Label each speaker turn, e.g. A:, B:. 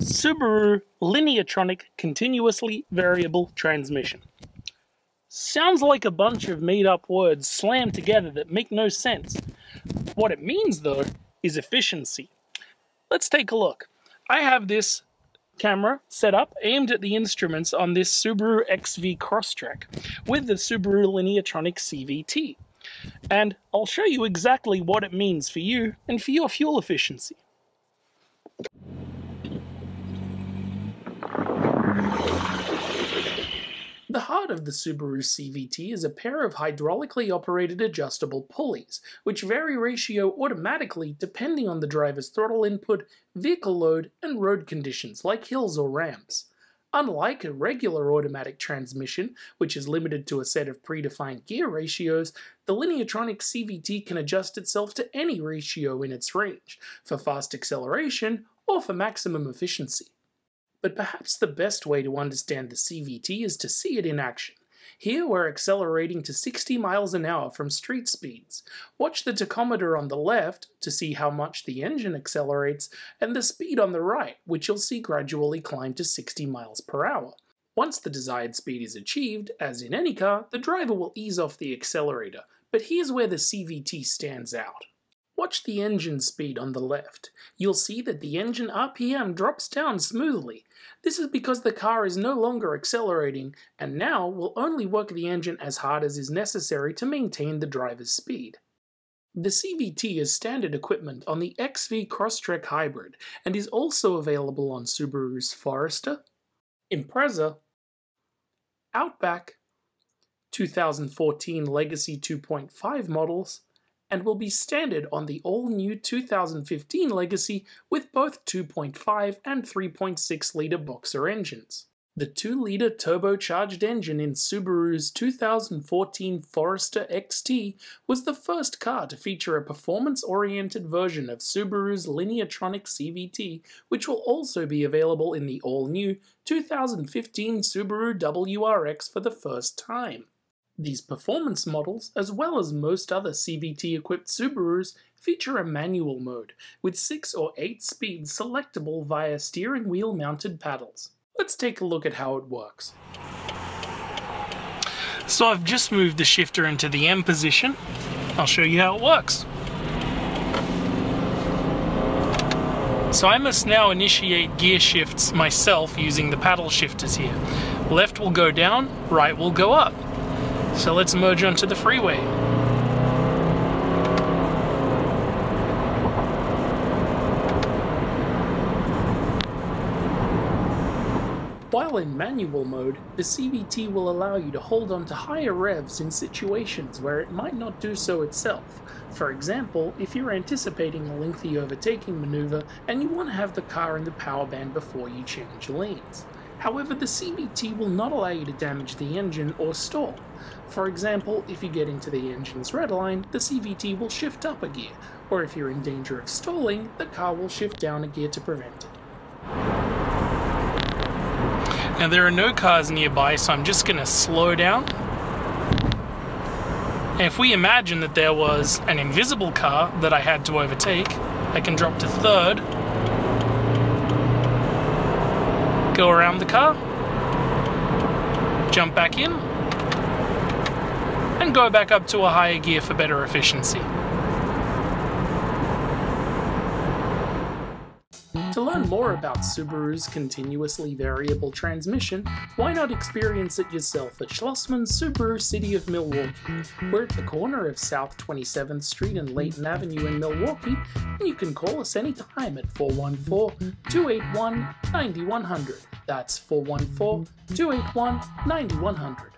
A: Subaru Lineartronic Continuously Variable Transmission. Sounds like a bunch of made up words slammed together that make no sense. What it means, though, is efficiency. Let's take a look. I have this camera set up aimed at the instruments on this Subaru XV Crosstrek with the Subaru Lineartronic CVT. And I'll show you exactly what it means for you and for your fuel efficiency. The heart of the Subaru CVT is a pair of hydraulically operated adjustable pulleys, which vary ratio automatically depending on the driver's throttle input, vehicle load, and road conditions like hills or ramps. Unlike a regular automatic transmission, which is limited to a set of predefined gear ratios, the Lineartronic CVT can adjust itself to any ratio in its range, for fast acceleration or for maximum efficiency. But perhaps the best way to understand the CVT is to see it in action. Here we're accelerating to 60 miles an hour from street speeds. Watch the tachometer on the left to see how much the engine accelerates, and the speed on the right, which you'll see gradually climb to 60 miles per hour. Once the desired speed is achieved, as in any car, the driver will ease off the accelerator, but here's where the CVT stands out. Watch the engine speed on the left. You'll see that the engine RPM drops down smoothly. This is because the car is no longer accelerating and now will only work the engine as hard as is necessary to maintain the driver's speed. The CVT is standard equipment on the XV Crosstrek Hybrid and is also available on Subaru's Forester, Impreza, Outback, 2014 Legacy 2.5 models, and will be standard on the all-new 2015 Legacy with both 2.5 and 3.6 litre boxer engines. The 2-litre turbocharged engine in Subaru's 2014 Forester XT was the first car to feature a performance-oriented version of Subaru's Lineartronic CVT, which will also be available in the all-new 2015 Subaru WRX for the first time. These performance models, as well as most other CVT-equipped Subarus, feature a manual mode, with 6 or 8 speeds selectable via steering wheel mounted paddles. Let's take a look at how it works. So I've just moved the shifter into the M position. I'll show you how it works. So I must now initiate gear shifts myself using the paddle shifters here. Left will go down, right will go up. So let's merge onto the freeway. While in manual mode, the CVT will allow you to hold on to higher revs in situations where it might not do so itself. For example, if you're anticipating a lengthy overtaking maneuver and you want to have the car in the power band before you change lanes. However, the CVT will not allow you to damage the engine or stall. For example, if you get into the engine's red line, the CVT will shift up a gear, or if you're in danger of stalling, the car will shift down a gear to prevent it. Now there are no cars nearby, so I'm just going to slow down. And if we imagine that there was an invisible car that I had to overtake, I can drop to third go around the car, jump back in, and go back up to a higher gear for better efficiency. To learn more about Subaru's continuously variable transmission, why not experience it yourself at Schlossmann Subaru City of Milwaukee? We're at the corner of South 27th Street and Layton Avenue in Milwaukee, and you can call us anytime at 414 281 9100. That's 414 281 9100.